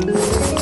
Blue.